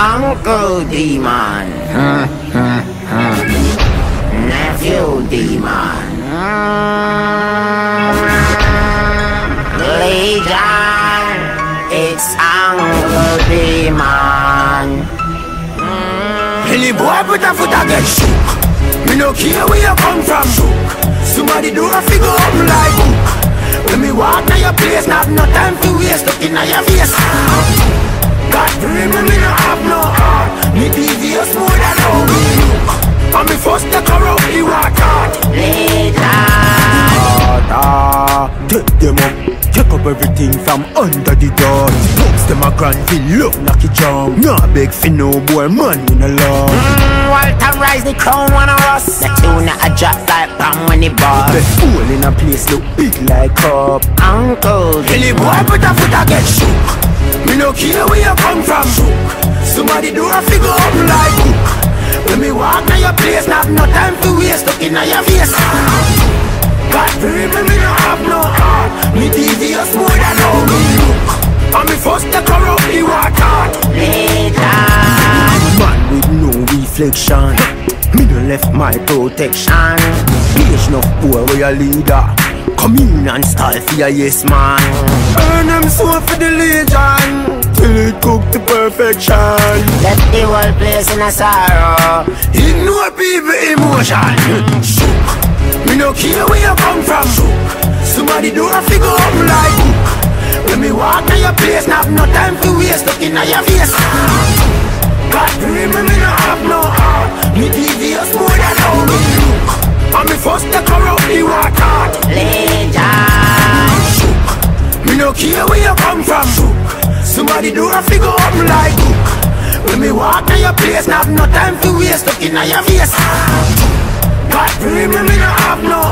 Uncle Demon. Nephew Demon. Legion. It's Uncle Demon. Any boy put a foot against shook Me no care where you come from Somebody do a figure up like book When me walk now your place Not no time to waste Look in your face Take them up. Check up everything from under the door. Folks them a Granville love knock it down Nah beg for no boy man in a law Mm, Walter rise the crown one of us. The tuna a drop like palm when The bust. fool in a place look big like cup Uncle Any boy put a foot against shook. Me no care where you come from. Shook Somebody do a figure up like book When me walk now your place Not no time to waste. Look in your face. God pray Me devious more than how me look And me first take her up the water. Legion. Man with no reflection. Me no left my protection. Page enough boy where a leader. Come in and style for your yes man. Earn them so for the legion. Till it cook to perfection. Left the whole place in a sorrow. Ignore people emotion. Shook Me no care where you come from. Somebody do a figure up like When me walk to your place Not no time to waste. Look in your face. God pray me no have no heart. Me devious more than how me look. And me first take her out the water. Shook Me no care where you come from. Somebody do a figure up like When me walk to your place Not no time to waste. Look in your face Pray me me no have no